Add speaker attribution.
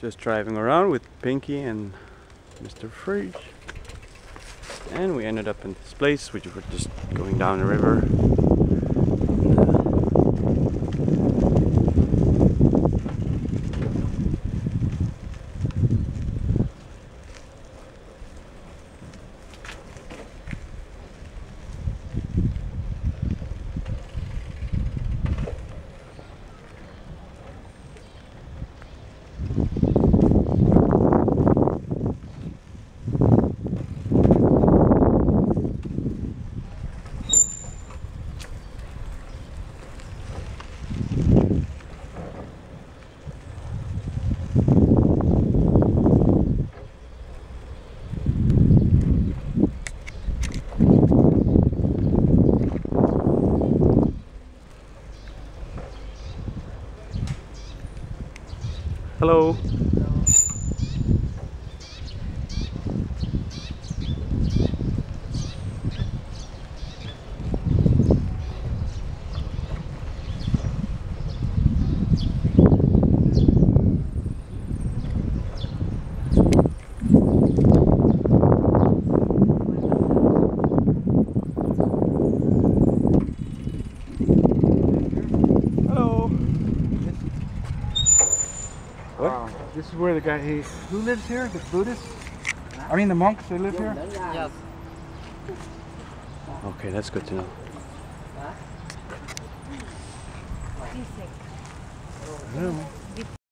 Speaker 1: just driving around with Pinky and Mr. Fridge. And we ended up in this place, which we were just going down the river. Hello. What?
Speaker 2: Wow. This is where the guy, he, who lives here? The Buddhists? I mean the monks, they live here?
Speaker 3: Yes.
Speaker 1: Okay, that's good to know.
Speaker 4: What do you think?
Speaker 1: I don't know.